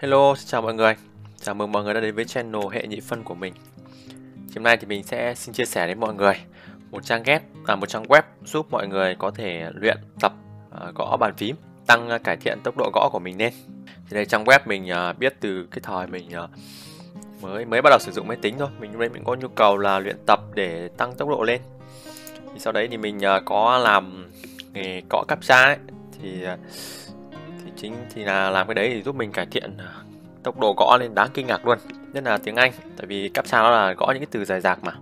Hello, xin chào mọi người. Chào mừng mọi người đã đến với channel hệ nhị phân của mình. Hôm nay thì mình sẽ xin chia sẻ đến mọi người một trang web à một trang web giúp mọi người có thể luyện tập à, gõ bàn phím, tăng à, cải thiện tốc độ gõ của mình lên. Thì đây trang web mình à, biết từ cái thời mình mới mới bắt đầu sử dụng máy tính thôi. Mình lúc đấy mình có nhu cầu là luyện tập để tăng tốc độ lên. Thì sau đấy thì mình có làm nghề gõ captcha ấy thì thì chính thì là làm cái đấy thì giúp mình cải thiện à, tốc độ gõ lên đáng kinh ngạc luôn. Nhất là tiếng Anh tại vì captcha nó là gõ những cái từ dài dạc mà.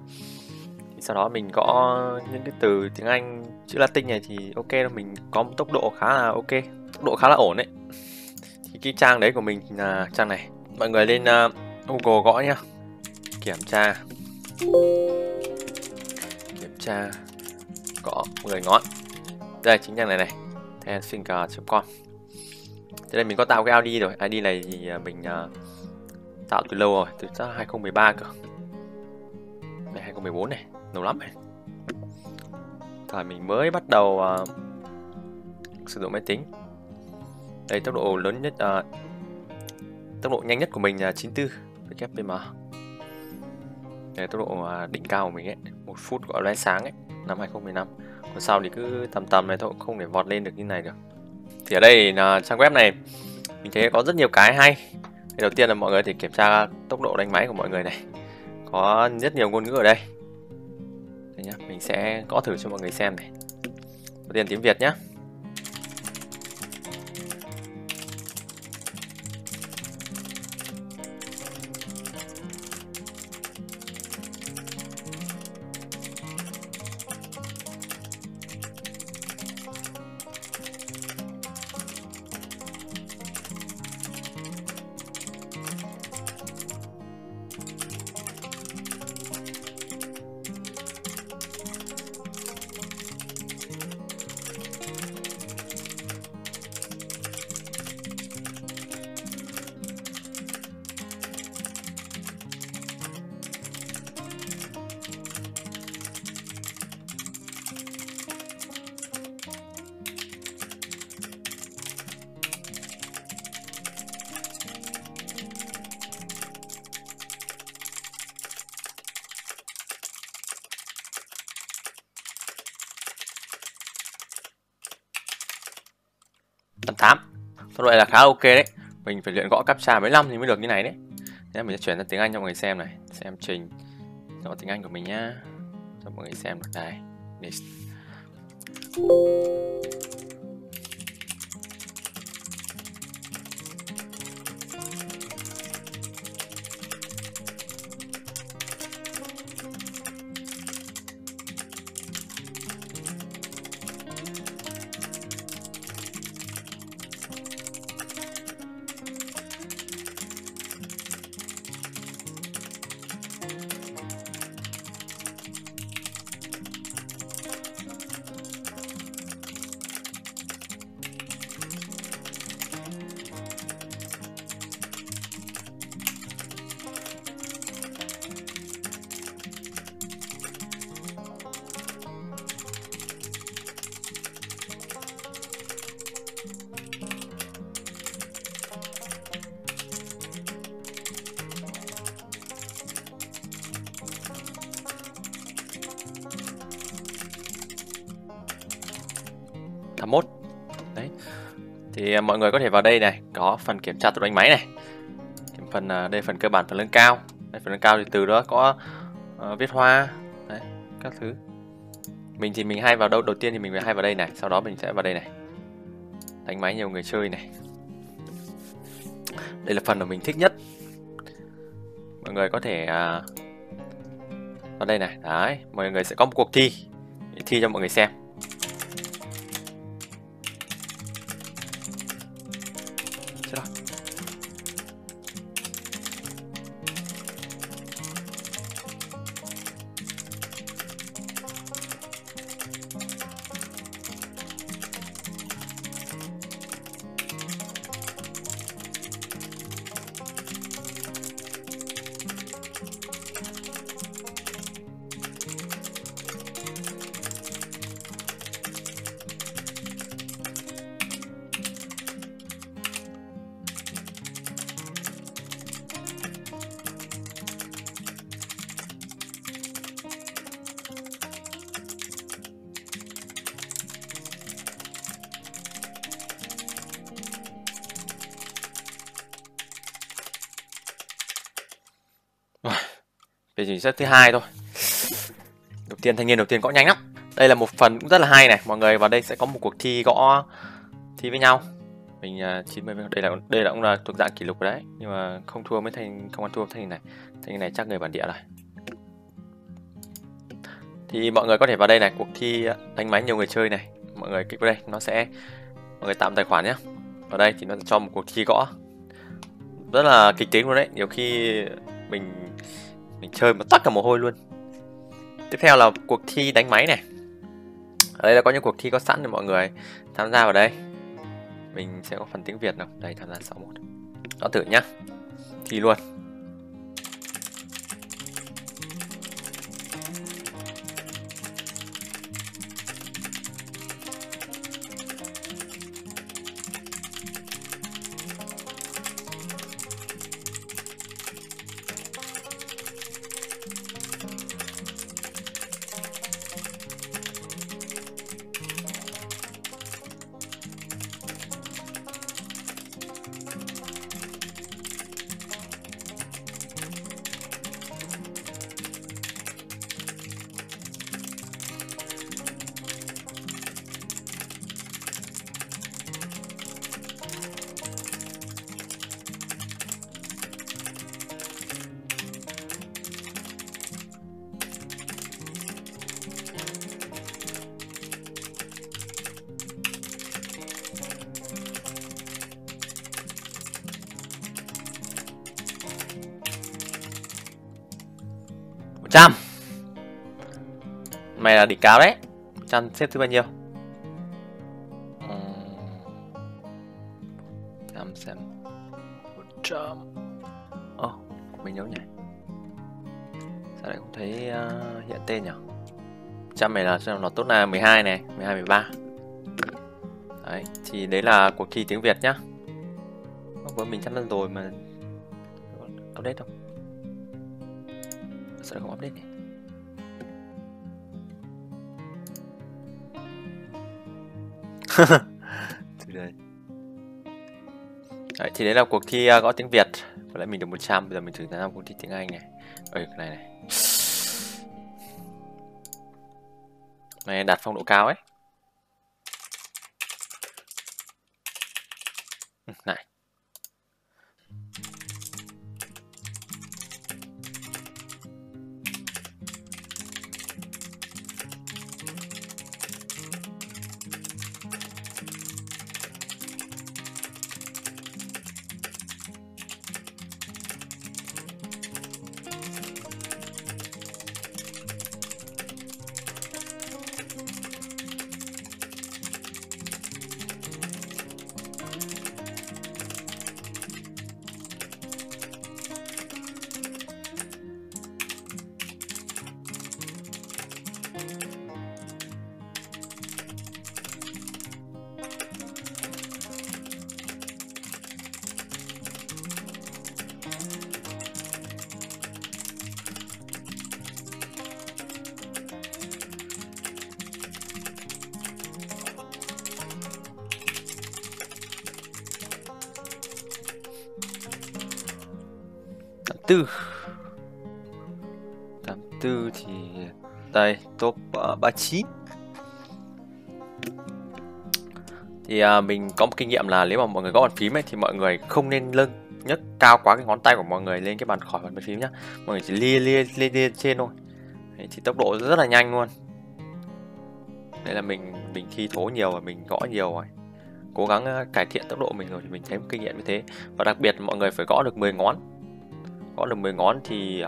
Thì sau đó mình gõ những cái từ tiếng Anh chữ Latin này thì ok mình có một tốc độ khá là ok tốc độ khá là ổn đấy. Thì cái trang đấy của mình là trang này. Mọi người lên uh, Google gõ nhá. Kiểm tra. Kiểm tra. Gõ 10 ngón. Đây chính trang này này. Tenfinger.com Thế đây mình có tạo cái ID rồi. ID này thì à, mình uh, tạo từ lâu rồi Từ 2013 cơ. Đây 2014 này Lâu lắm này. Thời mình mới bắt đầu uh, Sử dụng máy tính. Đây tốc độ lớn nhất uh, Tốc độ nhanh nhất của mình là 94 WPM Đây tốc độ uh, đỉnh cao của mình ấy một phút gọi là sáng ấy Năm 2015 Còn sau thì cứ tầm tầm này thôi Không thể vọt lên được như này được thì ở đây là trang web này, mình thấy có rất nhiều cái hay. Thì đầu tiên là mọi người thì kiểm tra tốc độ đánh máy của mọi người này. Có rất nhiều ngôn ngữ ở đây. Đây nhá, mình sẽ có thử cho mọi người xem này. Đầu tiên tiếng việt nhé 8 Tốc độ này là khá ok đấy? Mình phải luyện gõ captcha mấy năm thì mới được như này đấy. Thế mình sẽ chuyển sang tiếng Anh cho mọi người xem này Xem trình gõ tiếng Anh của mình nhá. Cho mọi người xem được này, Next. 81 đấy. Thì à, mọi người có thể vào đây này có phần kiểm tra tốc đánh máy này phần à, đây phần cơ bản phần nâng cao. Đây, phần nâng cao thì từ đó có uh, viết hoa đấy, các thứ. Mình thì mình hay vào đâu đầu tiên thì mình phải hay vào đây này sau đó mình sẽ vào đây này. Đánh máy nhiều người chơi này. Đây là phần mà mình thích nhất. Mọi người có thể uh, vào đây này. Đấy mọi người sẽ có một cuộc thi. Thi cho mọi người xem. Bây giờ set thứ hai thôi. Đầu tiên thanh niên đầu tiên gõ nhanh lắm. Đây là một phần cũng rất là hay này. Mọi người vào đây sẽ có một cuộc thi gõ thi với nhau. Mình à, uh, 90 đây là đây là cũng là thuộc dạng kỷ lục đấy. Nhưng mà không thua mấy thanh không ăn thua thanh này. Thanh này chắc người bản địa rồi. Thì mọi người có thể vào đây này. Cuộc thi đánh máy nhiều người chơi này. Mọi người kích vào đây. Nó sẽ mọi người tạo tài khoản nhé ở đây thì nó cho một cuộc thi gõ. Rất là kịch tính luôn đấy. Nhiều khi mình mình chơi mà tắt cả mồ hôi luôn. Tiếp theo là cuộc thi đánh máy này. Ở đây là có những cuộc thi có sẵn để mọi người tham gia vào đây. Mình sẽ có phần tiếng Việt nào. Đây, tham gia 61 đó, thử nhá. Thi luôn. Trăm. Mày là đỉnh cao đấy. Trăm xếp thứ bao nhiêu? Trăm xem. Một trăm. Ồ oh, mình nhớ nhỉ. Sao lại không thấy uh, hiện tên nhỉ? Trăm này là xem nó tốt là 12 này 12 13 đấy thì đấy là cuộc thi tiếng Việt nhá. Với mình chắc lần rồi mà. Update không sao không update nhỉ? Thì đây Đấy, thì đấy là cuộc thi uh, gõ tiếng Việt. Và lại mình được 100 Bây giờ mình thử làm cuộc thi tiếng Anh này. Ơi cái này này. Này đạt phong độ cao ấy. Này tư. Tám tư thì đây top ờ, uh, 39 thì uh, mình có một kinh nghiệm là nếu mà mọi người gõ bàn phím ấy thì mọi người không nên lưng nhất cao quá cái ngón tay của mọi người lên cái bàn khỏi bàn phím nhá. Mọi người chỉ lia lia lia, lia trên thôi. Đấy, thì tốc độ rất là nhanh luôn. Đây là mình mình thi thố nhiều và mình gõ nhiều rồi cố gắng ờ, cải thiện tốc độ mình rồi thì mình thấy một kinh nghiệm như thế. Và đặc biệt mọi người phải gõ được 10 ngón gõ được 10 ngón thì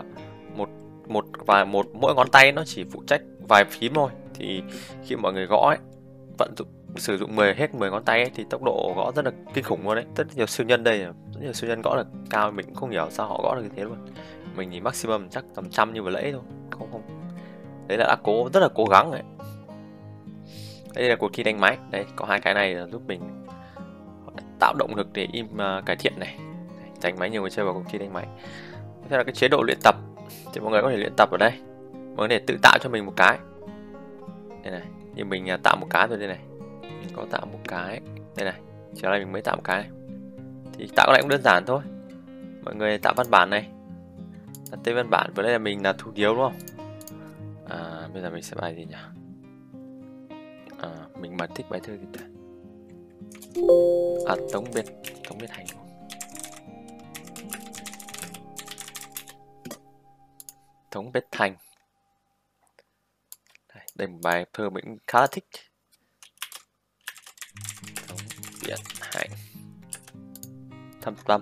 một một và một mỗi ngón tay nó chỉ phụ trách vài phím thôi. Thì khi mọi người gõ ấy, vận dụng sử dụng 10 hết 10 ngón tay ấy, thì tốc độ gõ rất là kinh khủng luôn đấy. Rất nhiều siêu nhân đây rất nhiều siêu nhân gõ được cao mình cũng không hiểu sao họ gõ được như thế luôn. Mình thì maximum chắc tầm trăm như vừa lễ thôi không không đấy là đã cố rất là cố gắng đấy đây là cuộc thi đánh máy. Đây có hai cái này là giúp mình tạo động lực để im uh, cải thiện này. Đánh máy nhiều người chơi vào cuộc thi đánh máy thế là cái chế độ luyện tập. Thì mọi người có thể luyện tập ở đây. Mọi người có thể tự tạo cho mình một cái. Đây này như mình à, tạo một cái rồi đây này. Mình có tạo một cái. Đây này trở lại mình mới tạo một cái. Này thì tạo cái này cũng đơn giản thôi. Mọi người tạo văn bản này. Là tên văn bản với đây là mình là thủ điếu đúng không? À, bây giờ mình sẽ bài gì nhỉ? À, mình mà thích bài thơ gì ta à tống biệt tống biệt hành. Thống bết thành đây, một bài thơ mình khá là thích thống biệt Hạnh thâm tâm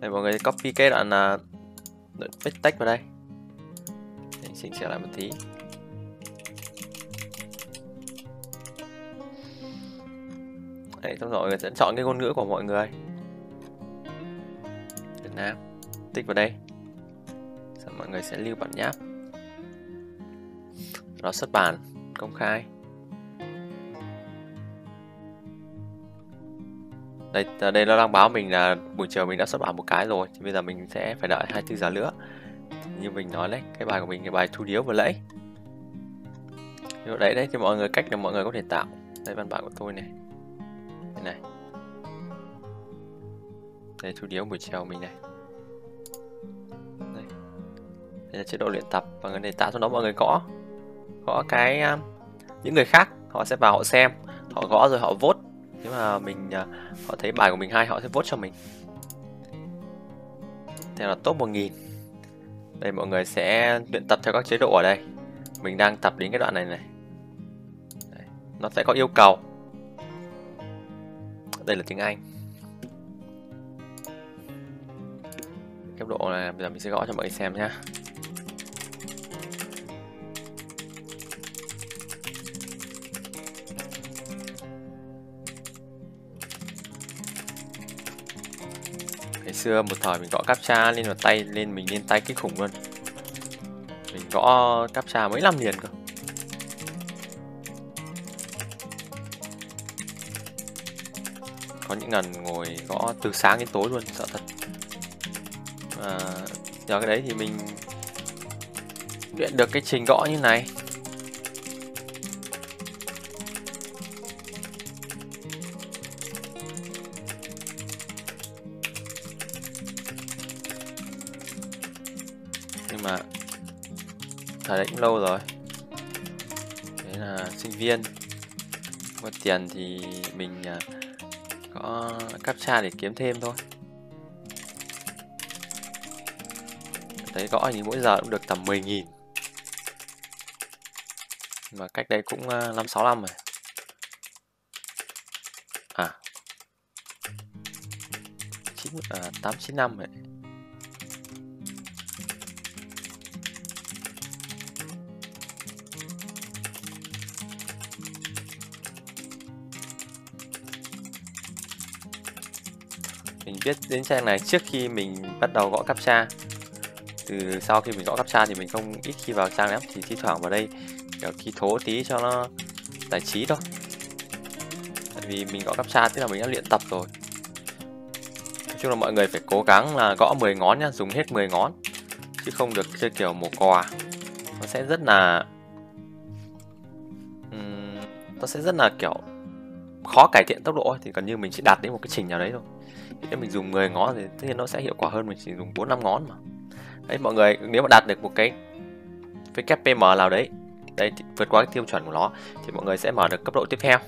Đây mọi người copy cái đoạn là uh, viết text vào đây. Để chỉnh sửa lại một tí. Xong rồi người sẽ chọn cái ngôn ngữ của mọi người. Việt Nam. Tích vào đây. Xong mọi người sẽ lưu bản nháp. Nó xuất bản, công khai. đây đây nó đang báo mình là buổi chiều mình đã xuất bản một cái rồi, thì bây giờ mình sẽ phải đợi 24 giờ nữa như mình nói đấy, cái bài của mình cái bài thu điếu vừa lẫy như đấy đấy, thì mọi người cách là mọi người có thể tạo đây, văn bản của tôi này này. Đây thu điếu buổi chiều mình này. Đây, đây là chế độ luyện tập và người này tạo cho nó mọi người gõ. Gõ cái à, những người khác họ sẽ vào họ xem. Họ gõ rồi họ vote. Nếu mà mình à, họ thấy bài của mình hay họ sẽ vote cho mình. Theo là top 1000 đây mọi người sẽ luyện tập theo các chế độ ở đây. Mình đang tập đến cái đoạn này này. Đây, nó sẽ có yêu cầu đây là tiếng Anh. Cấp độ này bây giờ mình sẽ gõ cho mọi người xem nhé xưa một thời mình gõ captcha lên vào tay lên, mình lên tay kinh khủng luôn. Mình gõ captcha mấy năm liền cơ. Có những lần ngồi gõ từ sáng đến tối luôn sợ thật. À, nhờ cái đấy thì mình luyện được cái trình gõ như này. Nhưng mà thời đấy cũng lâu rồi. Đấy là sinh viên. Có tiền thì mình à, có captcha để kiếm thêm thôi. Thấy gõ thì mỗi giờ cũng được tầm 10.000 mà cách đây cũng à, năm sáu năm rồi. À. 9, à, tám chín năm rồi. Biết đến trang này trước khi mình bắt đầu gõ captcha. Từ sau khi mình gõ captcha thì mình không ít khi vào trang lắm thì thi thoảng vào đây kiểu thi thố tí cho nó giải trí thôi. Tại vì mình gõ captcha tức là mình đã luyện tập rồi. Nói chung là mọi người phải cố gắng là gõ 10 ngón nhá dùng hết 10 ngón chứ không được chơi kiểu mổ cò nó sẽ rất là uhm, nó sẽ rất là kiểu khó cải thiện tốc độ thì gần như mình chỉ đạt đến một cái trình nào đấy thôi nếu mình dùng 10 ngón thì tất nhiên nó sẽ hiệu quả hơn mình chỉ dùng 4 5 ngón mà. Đấy mọi người nếu mà đạt được một cái WPM nào đấy, đấy vượt qua cái tiêu chuẩn của nó thì mọi người sẽ mở được cấp độ tiếp theo.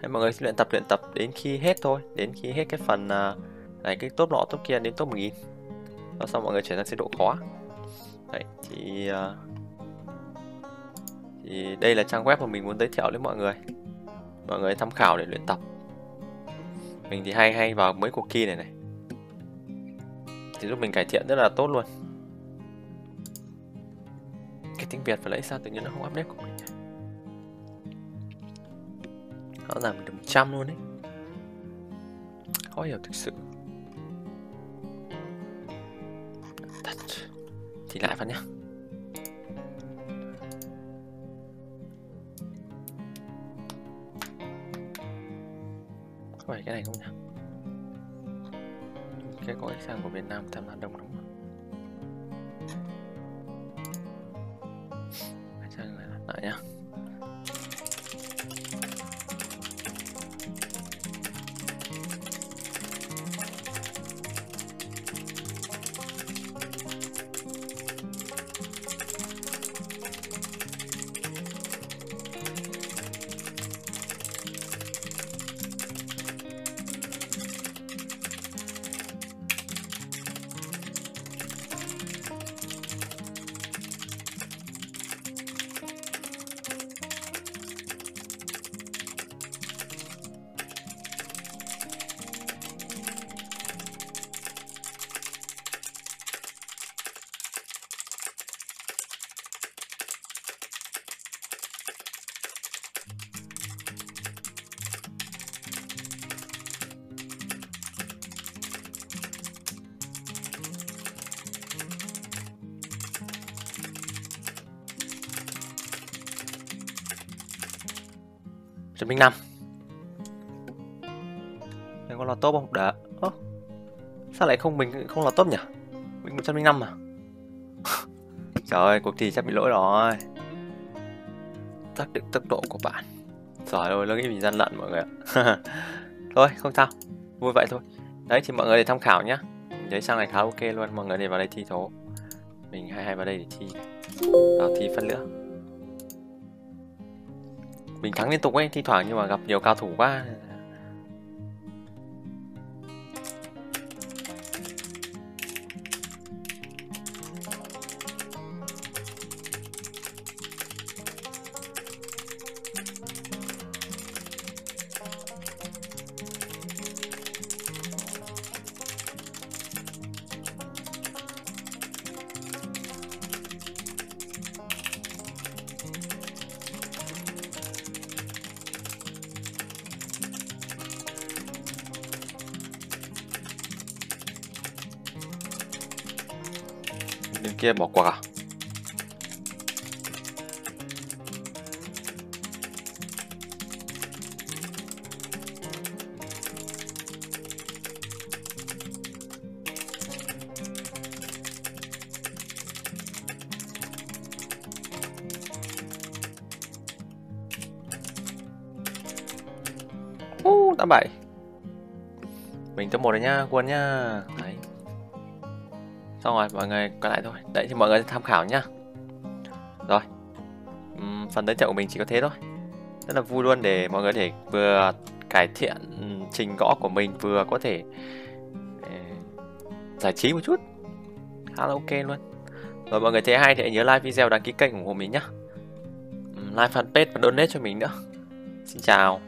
Đấy, mọi người sẽ luyện tập luyện tập đến khi hết thôi, đến khi hết cái phần à, này cái top nọ top kia đến top 1000. Và sau mọi người chuyển sang chế độ khó. Đấy thì à, thì đây là trang web mà mình muốn giới thiệu đến mọi người. Mọi người tham khảo để luyện tập mình thì hay hay vào mấy cuộc thi này này. Thì giúp mình cải thiện rất là tốt luôn. Cái tiếng Việt phải lấy sao tự nhiên nó không update của mình nhỉ? nó giảm được 100 luôn đấy. Khó hiểu thực sự. Thật. thì lại phát nhá. Cái này không nhỉ? Cái gói sang của Việt Nam tham gia đông lắm. 105 Mình có lò top không? Đã Ơ Sao lại không mình không lò top nhỉ? Mình 105 mà. Trời ơi, cuộc thi chắc bị lỗi rồi. Xác định tốc độ của bạn. Trời ơi, nó nghĩ mình gian lận mọi người ạ. Thôi, không sao. Vui vậy thôi. Đấy thì mọi người để tham khảo nhá. Đấy sang này khá ok luôn. Mọi người để vào đây thi thố. Mình hay hay vào đây để thi. Vào thi phân nữa. Mình thắng liên tục ấy Thi thoảng nhưng mà gặp nhiều cao thủ quá. Kia bỏ cuộc à? Uh, 87 Mình top 1 rồi nhá, quân nhá Xong rồi, mọi người quay lại thôi. Đấy thì mọi người tham khảo nhá. Rồi. Uhm, Phần giới thiệu của mình chỉ có thế thôi. Rất là vui luôn để mọi người để vừa cải thiện trình gõ của mình Vừa có thể uh, giải trí một chút. Khá là ok luôn. Rồi mọi người thấy hay thì hãy nhớ like video đăng ký kênh ủng hộ mình nhá. Like fanpage và donate cho mình nữa. Xin chào.